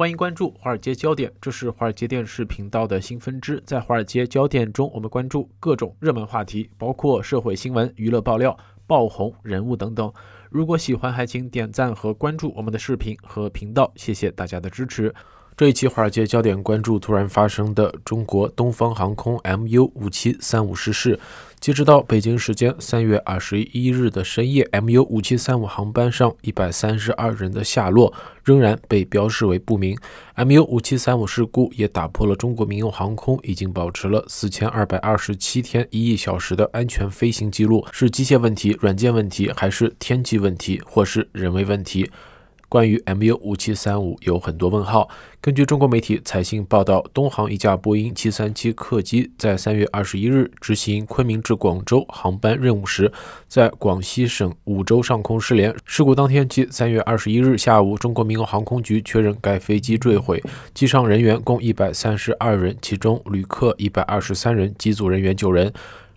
欢迎关注华尔街焦点，这是华尔街电视频道的新分支。在华尔街焦点中，我们关注各种热门话题，包括社会新闻、娱乐爆料、爆红人物等等。如果喜欢，还请点赞和关注我们的视频和频道，谢谢大家的支持。这一期华尔街焦点关注突然发生的中国东方航空 MU 五七三五失事。截止到北京时间三月二十一日的深夜，MU 五七三五航班上一百三十二人的下落仍然被标示为不明。MU 五七三五事故也打破了中国民用航空已经保持了四千二百二十七天一亿小时的安全飞行记录。是机械问题、软件问题，还是天气问题，或是人为问题？关于 MU 五七三五有很多问号。根据中国媒体财新报道，东航一架波音七三七客机在三月二十一日执行昆明至广州航班任务时，在广西省梧州上空失联。事故当天即三月二十一日下午，中国民用航空局确认该飞机坠毁，机上人员共一百三十二人，其中旅客一百二十三人，机组人员九人。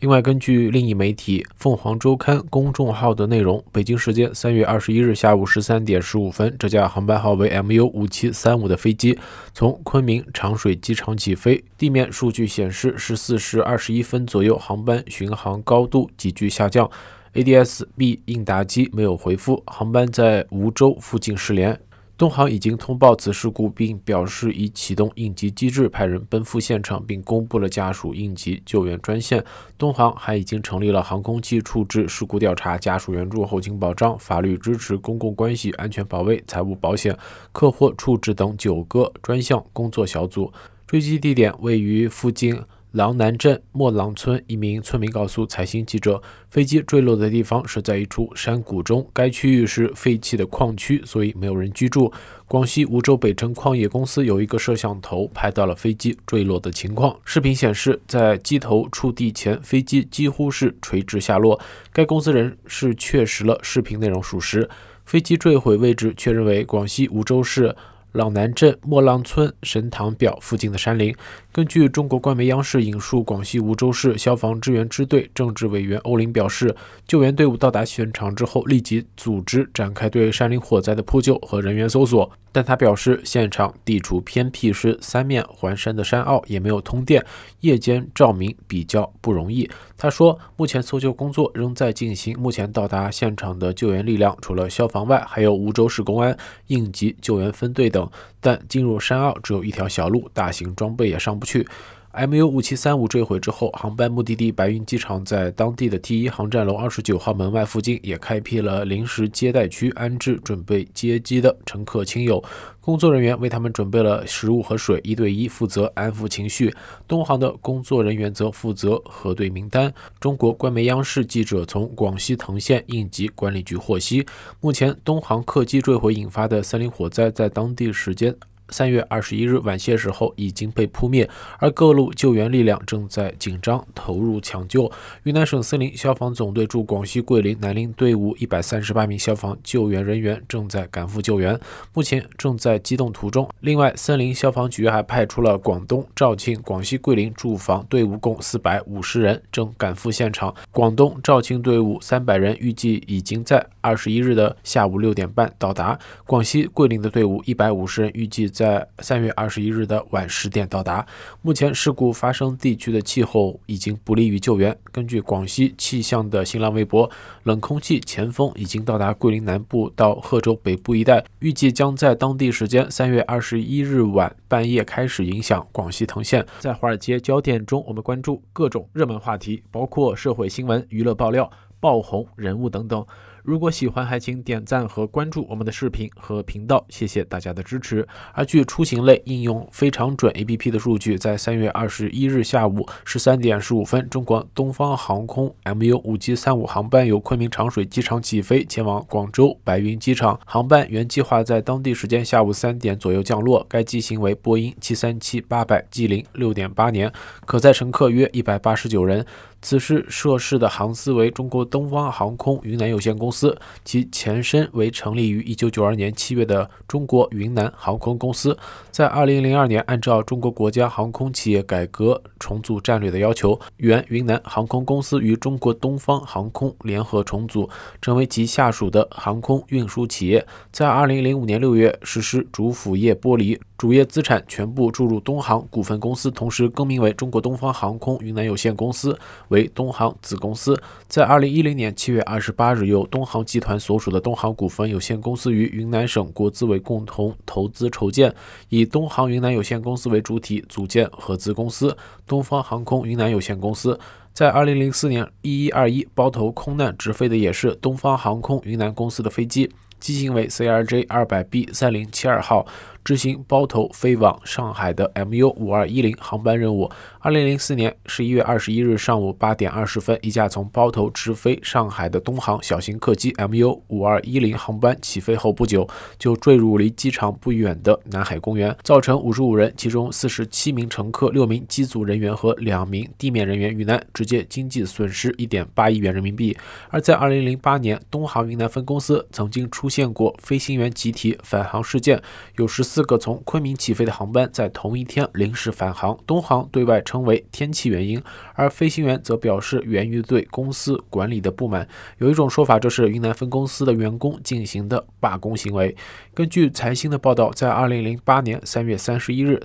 另外，根据另一媒体《凤凰周刊》公众号的内容，北京时间三月二十一日下午十三点十五分，这架航班号为 MU 五七三五的飞机从昆明长水机场起飞。地面数据显示，十四时二十一分左右，航班巡航高度急剧下降，ADS-B 应答机没有回复，航班在梧州附近失联。东航已经通报此事故，并表示已启动应急机制，派人奔赴现场，并公布了家属应急救援专线。东航还已经成立了航空器处置事故调查、家属援助、后勤保障、法律支持、公共关系、安全保卫、财务保险、客货处置等九个专项工作小组。坠机地点位于附近。琅南镇莫朗村一名村民告诉财新记者，飞机坠落的地方是在一处山谷中，该区域是废弃的矿区，所以没有人居住。广西梧州北辰矿业公司有一个摄像头拍到了飞机坠落的情况。视频显示，在机头触地前，飞机几乎是垂直下落。该公司人士确实了视频内容属实，飞机坠毁位置确认为广西梧州市。朗南镇莫浪村神堂表附近的山林。根据中国官媒央视引述广西梧州市消防支援支队政治委员欧林表示，救援队伍到达现场之后，立即组织展开对山林火灾的扑救和人员搜索。但他表示，现场地处偏僻，是三面环山的山坳，也没有通电，夜间照明比较不容易。他说，目前搜救工作仍在进行。目前到达现场的救援力量，除了消防外，还有梧州市公安、应急救援分队等。但进入山坳只有一条小路，大型装备也上不去。MU 五七三五坠毁之后，航班目的地白云机场在当地的 T 一航站楼二十九号门外附近也开辟了临时接待区，安置准备接机的乘客亲友。工作人员为他们准备了食物和水，一对一负责安抚情绪。东航的工作人员则负责核对名单。中国官媒央视记者从广西藤县应急管理局获悉，目前东航客机坠毁引发的森林火灾在当地时间。三月二十一日晚些时候已经被扑灭，而各路救援力量正在紧张投入抢救。云南省森林消防总队驻广西桂林南陵队伍一百三十八名消防救援人员正在赶赴救援，目前正在机动途中。另外，森林消防局还派出了广东肇庆、广西桂林驻防队伍共四百五十人，正赶赴现场。广东肇庆队伍三百人预计已经在二十一日的下午六点半到达，广西桂林的队伍一百五十人预计。在三月二十一日的晚十点到达。目前事故发生地区的气候已经不利于救援。根据广西气象的新浪微博，冷空气前锋已经到达桂林南部到贺州北部一带，预计将在当地时间三月二十一日晚半夜开始影响广西藤县。在华尔街焦点中，我们关注各种热门话题，包括社会新闻、娱乐爆料、爆红人物等等。如果喜欢，还请点赞和关注我们的视频和频道，谢谢大家的支持。而据出行类应用非常准 APP 的数据，在三月二十一日下午十三点十五分，中国东方航空 MU 五七三五航班由昆明长水机场起飞，前往广州白云机场。航班原计划在当地时间下午三点左右降落。该机型为波音七三七八百 G 零六点八年，可载乘客约一百八十九人。此时涉事的航司为中国东方航空云南有限公司。司，其前身为成立于1992年7月的中国云南航空公司。在2002年，按照中国国家航空企业改革重组战略的要求，原云南航空公司与中国东方航空联合重组，成为其下属的航空运输企业。在2005年6月实施主辅业剥离。主业资产全部注入东航股份公司，同时更名为中国东方航空云南有限公司，为东航子公司。在二零一零年七月二十八日，由东航集团所属的东航股份有限公司与云南省国资委共同投资筹建，以东航云南有限公司为主体组建合资公司——东方航空云南有限公司。在二零零四年一一二一包头空难，直飞的也是东方航空云南公司的飞机，机型为 CRJ 二百 B 三零七二号。执行包头飞往上海的 MU 五二一零航班任务。二零零四年十一月二十一日上午八点二十分，一架从包头直飞上海的东航小型客机 MU 五二一零航班起飞后不久，就坠入离机场不远的南海公园，造成五十五人，其中四十七名乘客、六名机组人员和两名地面人员遇难，直接经济损失一点八亿元人民币。而在二零零八年，东航云南分公司曾经出现过飞行员集体返航事件，有十四。四个从昆明起飞的航班在同一天临时返航，东航对外称为天气原因，而飞行员则表示源于对公司管理的不满。有一种说法，这是云南分公司的员工进行的罢工行为。根据财新的报道，在二零零八年三月三十一日。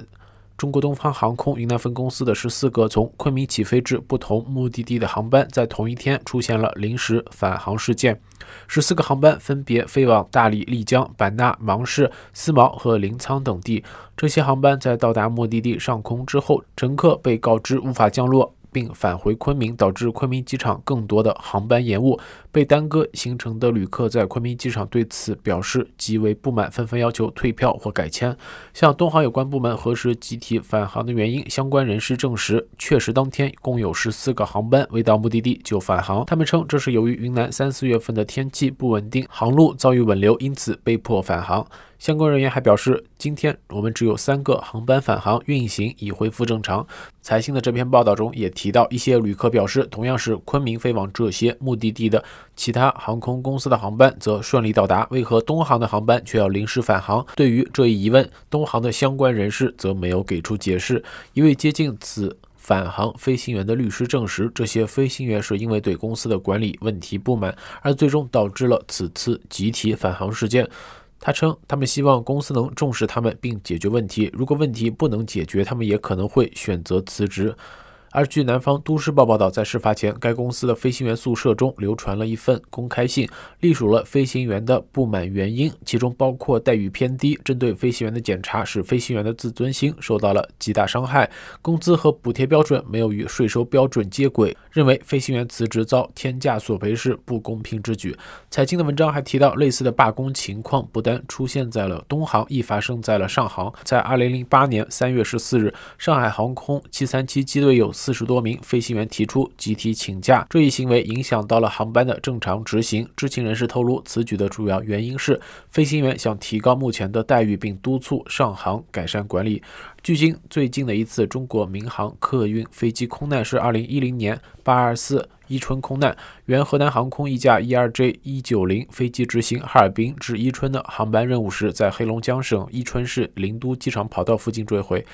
中国东方航空云南分公司的十四个从昆明起飞至不同目的地的航班，在同一天出现了临时返航事件。十四个航班分别飞往大理、丽江、版纳、芒市、思茅和临沧等地。这些航班在到达目的地上空之后，乘客被告知无法降落。并返回昆明，导致昆明机场更多的航班延误、被耽搁，行程的旅客在昆明机场对此表示极为不满，纷纷要求退票或改签。向东航有关部门核实集体返航的原因，相关人士证实，确实当天共有十四个航班未到目的地就返航。他们称，这是由于云南三四月份的天气不稳定，航路遭遇稳流，因此被迫返航。相关人员还表示，今天我们只有三个航班返航，运行已恢复正常。财新的这篇报道中也提到，一些旅客表示，同样是昆明飞往这些目的地的其他航空公司的航班则顺利到达，为何东航的航班却要临时返航？对于这一疑问，东航的相关人士则没有给出解释。一位接近此返航飞行员的律师证实，这些飞行员是因为对公司的管理问题不满，而最终导致了此次集体返航事件。他称，他们希望公司能重视他们并解决问题。如果问题不能解决，他们也可能会选择辞职。而据南方都市报报道，在事发前，该公司的飞行员宿舍中流传了一份公开信，隶属了飞行员的不满原因，其中包括待遇偏低、针对飞行员的检查使飞行员的自尊心受到了极大伤害、工资和补贴标准没有与税收标准接轨，认为飞行员辞职遭天价索赔是不公平之举。财经的文章还提到，类似的罢工情况不单出现在了东航，亦发生在了上航。在2008年3月14日，上海航空737机队有。四十多名飞行员提出集体请假，这一行为影响到了航班的正常执行。知情人士透露，此举的主要原因是飞行员想提高目前的待遇，并督促上航改善管理。距今，最近的一次中国民航客运飞机空难是二零一零年八二四伊春空难，原河南航空一架 ERJ 一九零飞机执行哈尔滨至伊春的航班任务时，在黑龙江省伊春市林都机场跑道附近坠毁。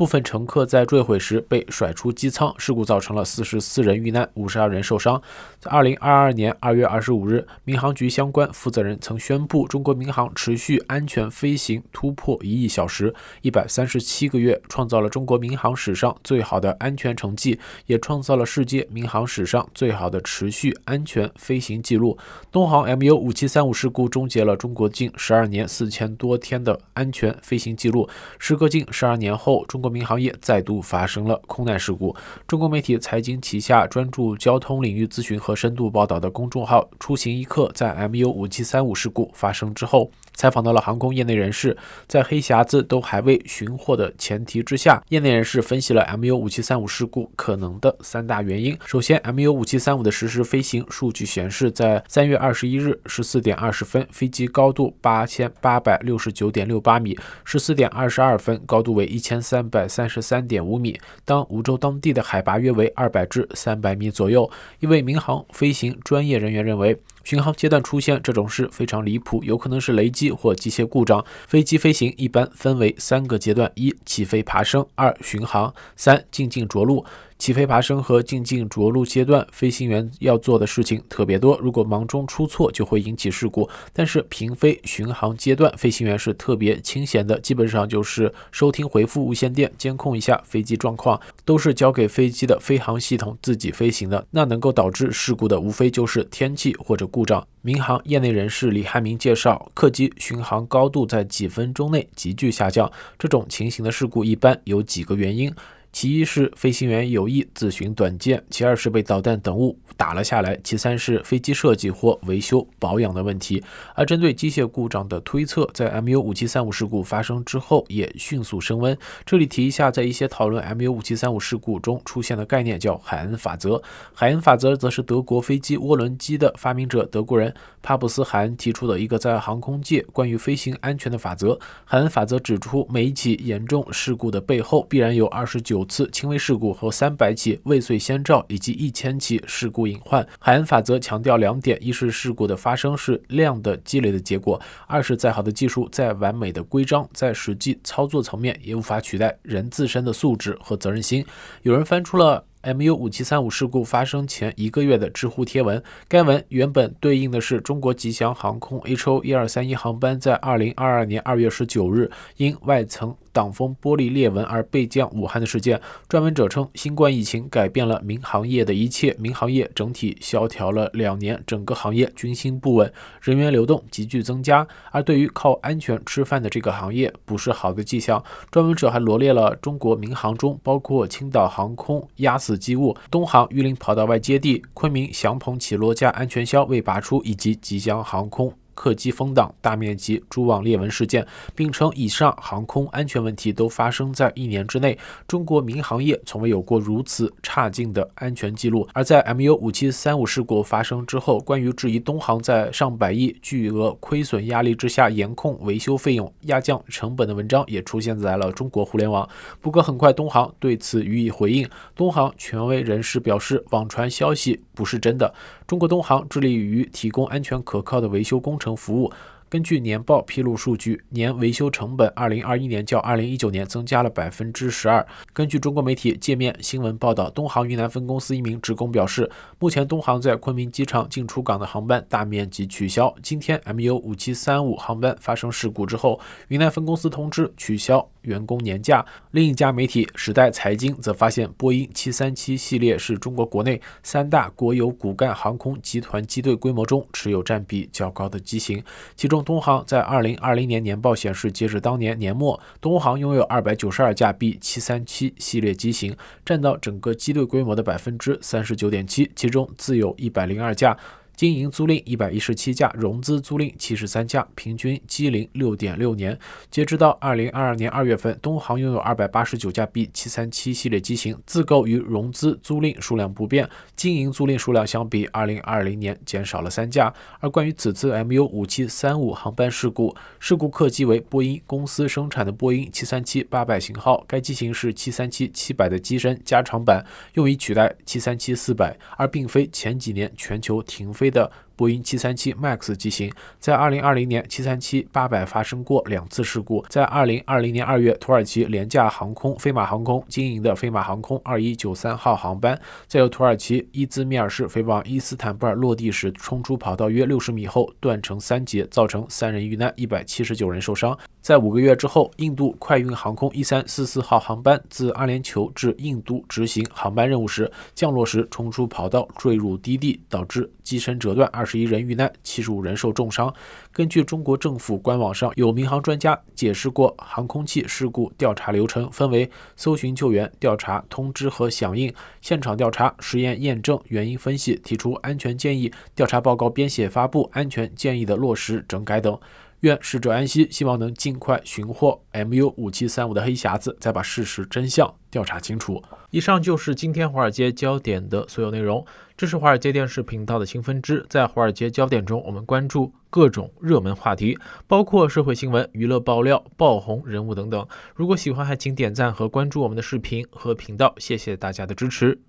部分乘客在坠毁时被甩出机舱，事故造成了四十四人遇难，五十二人受伤。在二零二二年二月二十五日，民航局相关负责人曾宣布，中国民航持续安全飞行突破一亿小时，一百三十七个月，创造了中国民航史上最好的安全成绩，也创造了世界民航史上最好的持续安全飞行记录。东航 MU 五七三五事故终结了中国近十二年四千多天的安全飞行记录。时隔近十二年后，中国。民航业再度发生了空难事故。中国媒体财经旗下专注交通领域咨询和深度报道的公众号“出行一刻”在 MU 五七三五事故发生之后。采访到了航空业内人士，在黑匣子都还未寻获的前提之下，业内人士分析了 MU 五七三五事故可能的三大原因。首先，MU 五七三五的实时飞行数据显示，在三月二十一日十四点二十分，飞机高度八千八百六十九点六八米，十四点二十二分高度为一千三百三十三点五米，当梧州当地的海拔约为二百至三百米左右。一位民航飞行专业人员认为。巡航阶段出现这种事非常离谱，有可能是雷击或机械故障。飞机飞行一般分为三个阶段：一、起飞爬升；二、巡航；三、静静着陆。起飞爬升和进境着陆阶段，飞行员要做的事情特别多，如果忙中出错就会引起事故。但是平飞巡航阶段，飞行员是特别清闲的，基本上就是收听回复无线电，监控一下飞机状况，都是交给飞机的飞行系统自己飞行的。那能够导致事故的，无非就是天气或者故障。民航业内人士李汉明介绍，客机巡航高度在几分钟内急剧下降，这种情形的事故一般有几个原因。其一是飞行员有意自寻短见，其二是被导弹等物打了下来，其三是飞机设计或维修保养的问题。而针对机械故障的推测，在 MU 五七三五事故发生之后也迅速升温。这里提一下，在一些讨论 MU 五七三五事故中出现的概念叫海恩法则。海恩法则则是德国飞机涡轮机的发明者德国人帕布斯海恩提出的一个在航空界关于飞行安全的法则。海恩法则指出，每一起严重事故的背后必然有二十九。九次轻微事故和三百起未遂先兆，以及一千起事故隐患。海恩法则强调两点：一是事故的发生是量的积累的结果；二是再好的技术、再完美的规章，在实际操作层面也无法取代人自身的素质和责任心。有人翻出了。MU 五七三五事故发生前一个月的知乎贴文，该文原本对应的是中国吉祥航空 HO 一二三一航班在二零二二年二月十九日因外层挡风玻璃裂纹而备降武汉的事件。撰文者称，新冠疫情改变了民航业的一切，民航业整体萧条了两年，整个行业军心不稳，人员流动急剧增加。而对于靠安全吃饭的这个行业，不是好的迹象。撰文者还罗列了中国民航中包括青岛航空压死。机务，东航榆林跑道外接地，昆明祥鹏起落架安全销未拔出，以及吉祥航空。客机风挡、大面积蛛网裂纹事件，并称以上航空安全问题都发生在一年之内。中国民航业从未有过如此差劲的安全记录。而在 MU 五七三五事故发生之后，关于质疑东航在上百亿巨额亏损压力之下严控维修费用、压降成本的文章也出现在了中国互联网。不过很快，东航对此予以回应。东航权威人士表示，网传消息不是真的。中国东航致力于提供安全可靠的维修工程服务。根据年报披露数据，年维修成本二零二一年较二零一九年增加了百分之十二。根据中国媒体界面新闻报道，东航云南分公司一名职工表示，目前东航在昆明机场进出港的航班大面积取消。今天 MU 五七三五航班发生事故之后，云南分公司通知取消员工年假。另一家媒体时代财经则发现，波音七三七系列是中国国内三大国有骨干航空集团机队规模中持有占比较高的机型，其中。东航在二零二零年年报显示，截止当年年末，东航拥有二百九十二架 B 七三七系列机型，占到整个机队规模的百分之三十九点七，其中自有一百零二架。经营租赁一百一十七架，融资租赁七十三架，平均机龄六点六年。截止到二零二二年二月份，东航拥有二百八十九架 B 七三七系列机型，自购与融资租赁数量不变，经营租赁数量相比二零二零年减少了三架。而关于此次 MU 五七三五航班事故，事故客机为波音公司生产的波音七三七八百型号，该机型是七三七七百的机身加长版，用以取代七三七四百，而并非前几年全球停飞。的波音737 MAX 机型，在2020年737-800发生过两次事故。在2020年2月，土耳其廉价航空飞马航空经营的飞马航空2193号航班，在由土耳其伊兹密尔市飞往伊斯坦布尔落地时，冲出跑道约60米后断成三截，造成三人遇难，179人受伤。在五个月之后，印度快运航空一三四四号航班自阿联酋至印度执行航班任务时，降落时冲出跑道坠入低地，导致机身折断，二十一人遇难，七十五人受重伤。根据中国政府官网上有民航专家解释过航空器事故调查流程，分为搜寻、救援、调查、通知和响应、现场调查、实验验证、原因分析、提出安全建议、调查报告编写发布、安全建议的落实整改等。愿逝者安息，希望能尽快寻获 MU 五七三五的黑匣子，再把事实真相调查清楚。以上就是今天华尔街焦点的所有内容。这是华尔街电视频道的新分支，在华尔街焦点中，我们关注各种热门话题，包括社会新闻、娱乐爆料、爆红人物等等。如果喜欢，还请点赞和关注我们的视频和频道，谢谢大家的支持。